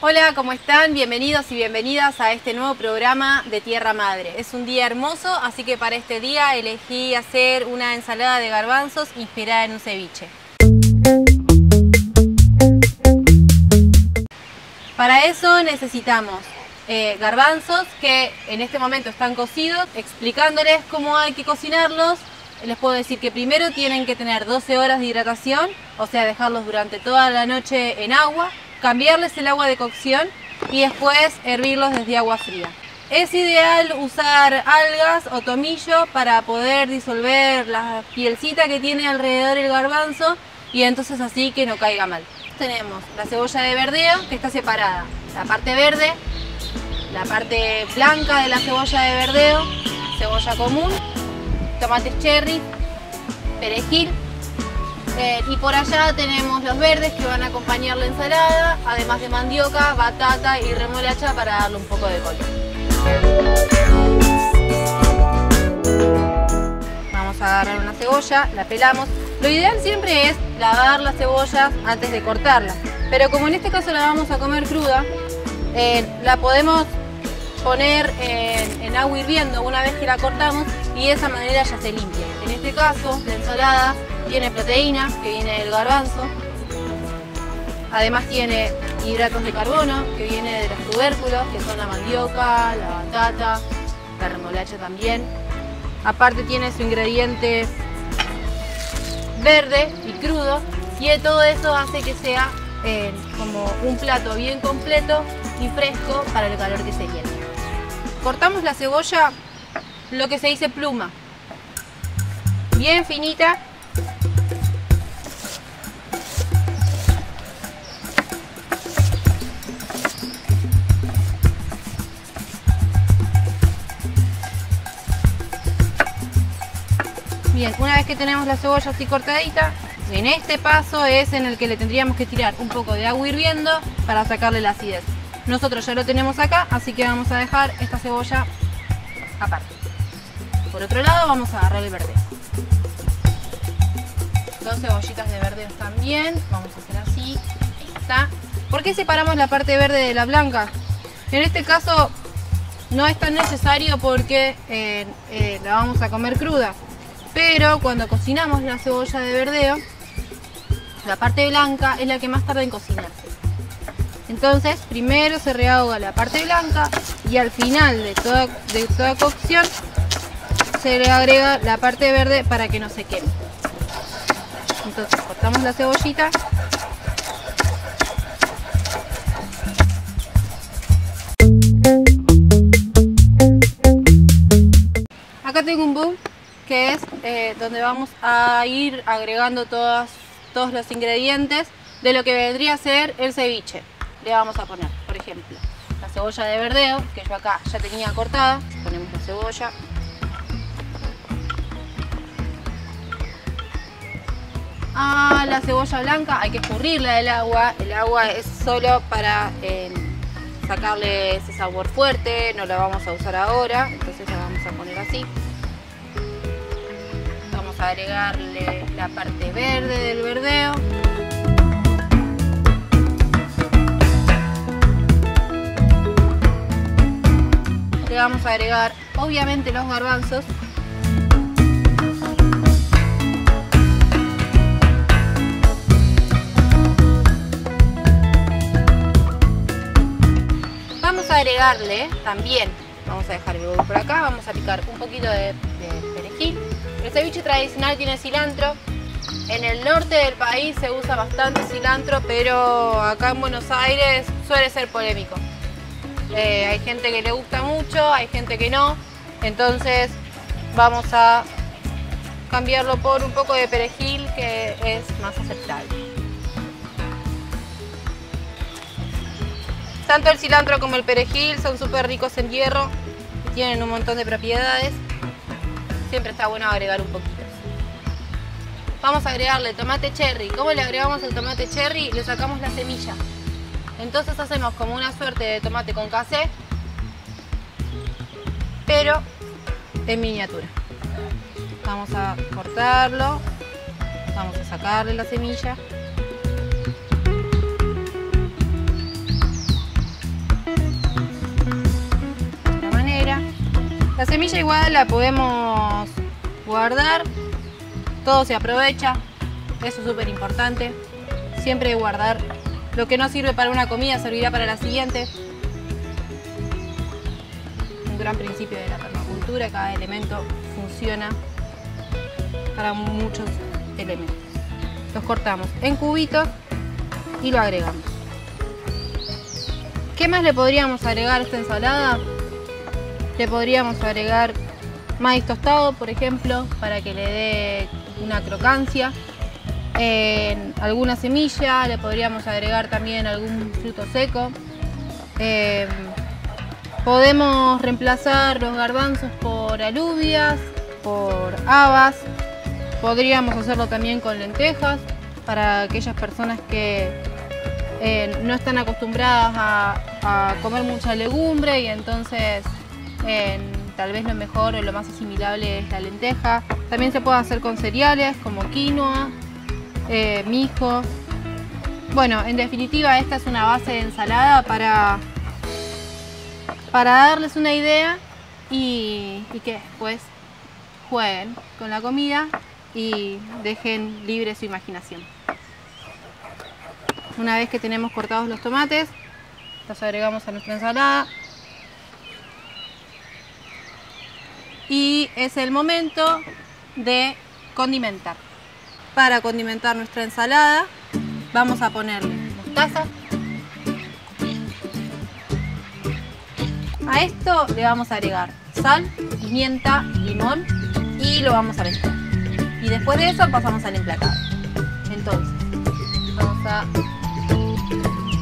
Hola, ¿cómo están? Bienvenidos y bienvenidas a este nuevo programa de Tierra Madre. Es un día hermoso, así que para este día elegí hacer una ensalada de garbanzos inspirada en un ceviche. Para eso necesitamos eh, garbanzos que en este momento están cocidos, explicándoles cómo hay que cocinarlos. Les puedo decir que primero tienen que tener 12 horas de hidratación, o sea, dejarlos durante toda la noche en agua cambiarles el agua de cocción y después hervirlos desde agua fría. Es ideal usar algas o tomillo para poder disolver la pielcita que tiene alrededor el garbanzo y entonces así que no caiga mal. Tenemos la cebolla de verdeo que está separada, la parte verde, la parte blanca de la cebolla de verdeo, cebolla común, tomates cherry, perejil eh, y por allá tenemos los verdes que van a acompañar la ensalada, además de mandioca, batata y remolacha para darle un poco de color. Vamos a agarrar una cebolla, la pelamos. Lo ideal siempre es lavar las cebollas antes de cortarla, pero como en este caso la vamos a comer cruda, eh, la podemos poner en, en agua hirviendo una vez que la cortamos y de esa manera ya se limpia. En este caso, la ensalada tiene proteína, que viene del garbanzo. Además tiene hidratos de carbono, que viene de los tubérculos, que son la mandioca, la batata, la remolacha también. Aparte tiene su ingrediente verde y crudo y todo eso hace que sea eh, como un plato bien completo y fresco para el calor que se viene. Cortamos la cebolla lo que se dice pluma, bien finita Bien, una vez que tenemos la cebolla así cortadita, en este paso es en el que le tendríamos que tirar un poco de agua hirviendo para sacarle la acidez. Nosotros ya lo tenemos acá, así que vamos a dejar esta cebolla aparte. Por otro lado vamos a agarrar el verde. Dos cebollitas de verde también, vamos a hacer así, está. ¿Por qué separamos la parte verde de la blanca? En este caso no es tan necesario porque eh, eh, la vamos a comer cruda. Pero cuando cocinamos la cebolla de verdeo, la parte blanca es la que más tarda en cocinarse. Entonces, primero se rehoga la parte blanca y al final de toda, de toda cocción se le agrega la parte verde para que no se queme. Entonces cortamos la cebollita. Acá tengo un bowl que es eh, donde vamos a ir agregando todos los ingredientes de lo que vendría a ser el ceviche. Le vamos a poner, por ejemplo, la cebolla de verdeo, que yo acá ya tenía cortada. Ponemos la cebolla. A la cebolla blanca hay que escurrirla del agua. El agua es solo para eh, sacarle ese sabor fuerte, no la vamos a usar ahora, entonces la vamos a poner así agregarle la parte verde del verdeo. Le vamos a agregar obviamente los garbanzos. Agregarle también, vamos a dejar el huevo por acá, vamos a picar un poquito de, perejil el ceviche tradicional tiene cilantro. En el norte del país se usa bastante cilantro, pero acá en Buenos Aires suele ser polémico. Eh, hay gente que le gusta mucho, hay gente que no. Entonces vamos a cambiarlo por un poco de perejil que es más aceptable. Tanto el cilantro como el perejil son súper ricos en hierro tienen un montón de propiedades siempre está bueno agregar un poquito. Vamos a agregarle tomate cherry. ¿Cómo le agregamos el tomate cherry? Le sacamos la semilla. Entonces hacemos como una suerte de tomate con casé, pero en miniatura. Vamos a cortarlo, vamos a sacarle la semilla. La semilla igual la podemos guardar, todo se aprovecha, eso es súper importante. Siempre guardar lo que no sirve para una comida servirá para la siguiente. Un gran principio de la permacultura, cada elemento funciona para muchos elementos. Los cortamos en cubitos y lo agregamos. ¿Qué más le podríamos agregar a esta ensalada? Le podríamos agregar maíz tostado, por ejemplo, para que le dé una crocancia. En alguna semilla, le podríamos agregar también algún fruto seco. Em, podemos reemplazar los garbanzos por alubias, por habas. Podríamos hacerlo también con lentejas para aquellas personas que eh, no están acostumbradas a, comer mucha legumbre y entonces tal vez lo mejor o lo más asimilable es la lenteja. También se puede hacer con cereales como quinoa, eh, mijo. Bueno, en definitiva esta es una base de ensalada para, para darles una idea y, y que después jueguen con la comida y dejen libre su imaginación. Una vez que tenemos cortados los tomates, los agregamos a nuestra ensalada. Y es el momento de condimentar. Para condimentar nuestra ensalada vamos a ponerle mostaza. A esto le vamos a agregar sal, pimienta, limón y lo vamos a mezclar. Y después de eso pasamos al emplatado. Entonces, vamos a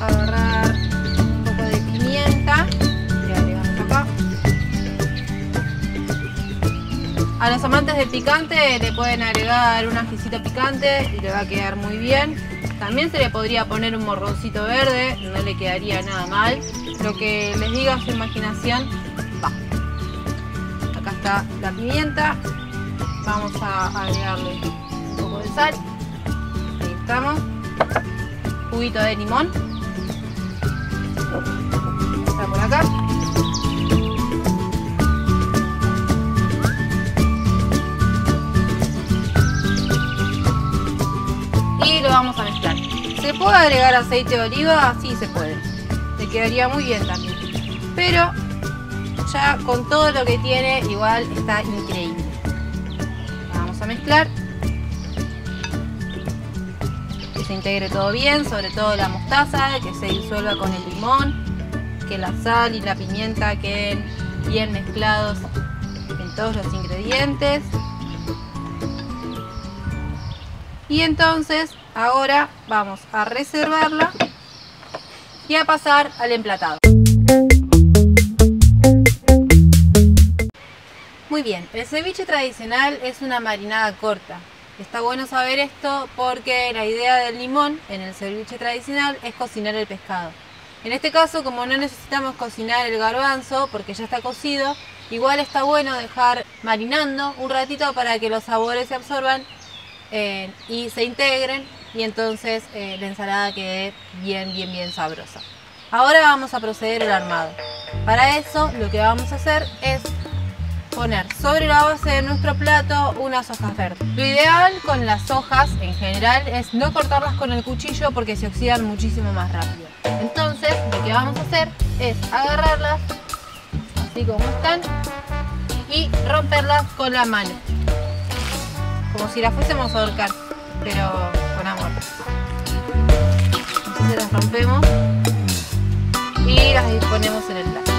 agarrar A los amantes del picante le pueden agregar un ajicito picante y le va a quedar muy bien. También se le podría poner un morroncito verde, no le quedaría nada mal. Lo que les diga su imaginación, va. Acá está la pimienta. Vamos a agregarle un poco de sal. Ahí estamos. Juguito de limón. Puede agregar aceite de oliva? Sí, se puede. Le quedaría muy bien también. Pero ya con todo lo que tiene, igual está increíble. Vamos a mezclar se integre todo bien, sobre todo la mostaza, que se disuelva con el limón, que la sal y la pimienta queden bien mezclados en todos los ingredientes. Y entonces ahora vamos a reservarla y a pasar al emplatado. Muy bien, el ceviche tradicional es una marinada corta, Está bueno saber esto porque la idea del limón en el ceviche tradicional es cocinar el pescado. En este caso, como no necesitamos cocinar el garbanzo porque ya está cocido, igual está bueno dejar marinando un ratito para que los sabores se absorban eh, y se integren y entonces eh, la ensalada quede bien, bien, bien sabrosa. Ahora vamos a proceder al armado. Para eso lo que vamos a hacer es poner sobre la base de nuestro plato unas hojas verdes. Lo ideal con las hojas en general es no cortarlas con el cuchillo porque se oxidan muchísimo más rápido. Entonces lo que vamos a hacer es agarrarlas así como están y romperlas con la mano. Como si las fuésemos a ahorcar, pero con amor. Entonces las rompemos y las disponemos en el plato.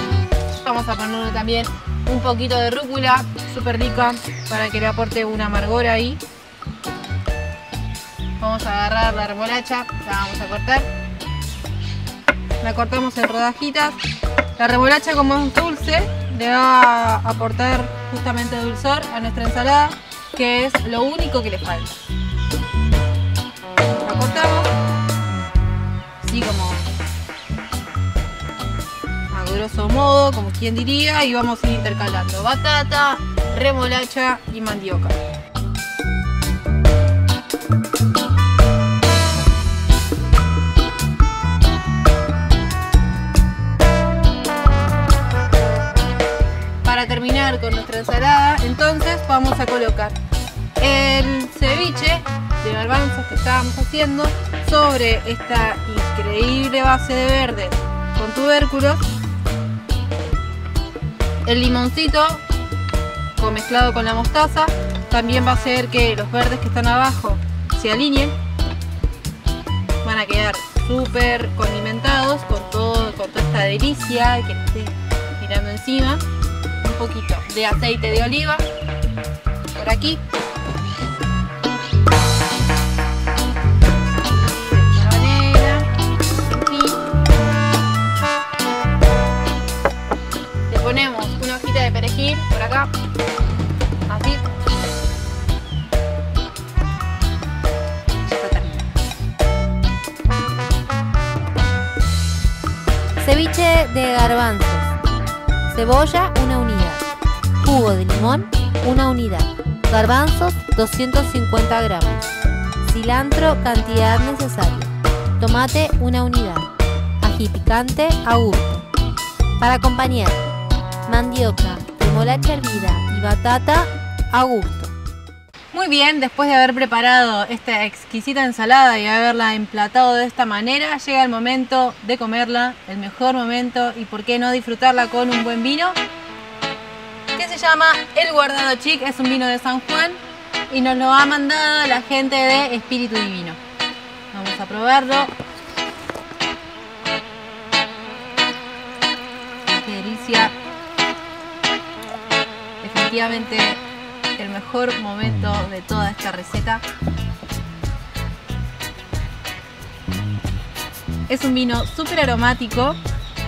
Vamos a ponerle también un poquito de rúcula, súper rica, para que le aporte un amargor ahí. Vamos a agarrar la remolacha, la vamos a cortar. La cortamos en rodajitas. La remolacha como es dulce, le va a aportar justamente dulzor a nuestra ensalada, que es lo único que le falta. Así como grosso modo, como quien diría, y vamos a ir intercalando batata, remolacha y mandioca. Para terminar con nuestra ensalada, entonces vamos a colocar el ceviche de garbanzos que estábamos haciendo sobre esta increíble base de verde con tubérculos. El limoncito mezclado con la mostaza también va a hacer que los verdes que están abajo se alineen. Van a quedar súper condimentados con, todo, con toda esta delicia que estoy tirando encima. Un poquito de aceite de oliva por aquí. Hojita de perejil por acá. Así. Ceviche de garbanzos. Cebolla, una unidad. Jugo de limón, una unidad. Garbanzos, 250 gramos. Cilantro, cantidad necesaria. Tomate, una unidad. Ají picante, a gusto. Para acompañar, mandioca, remolacha hervida y batata, a gusto. Muy bien, después de haber preparado esta exquisita ensalada y haberla emplatado de esta manera, llega el momento de comerla, el mejor momento y por qué no disfrutarla con un buen vino, que se llama El Guardado Chic, es un vino de San Juan y nos lo ha mandado la gente de Espíritu Divino. Vamos a probarlo. Definitivamente el mejor momento de toda esta receta. Es un vino súper aromático,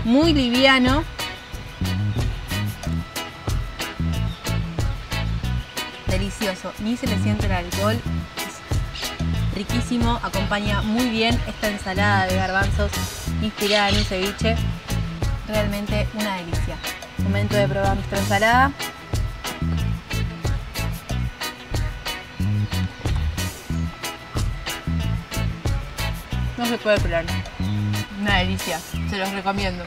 muy liviano. Delicioso, ni se le siente el alcohol. Es riquísimo, acompaña muy bien esta ensalada de garbanzos inspirada en un ceviche. Realmente una delicia. Momento de probar nuestra ensalada. No se puede pelar. Una delicia. Se los recomiendo.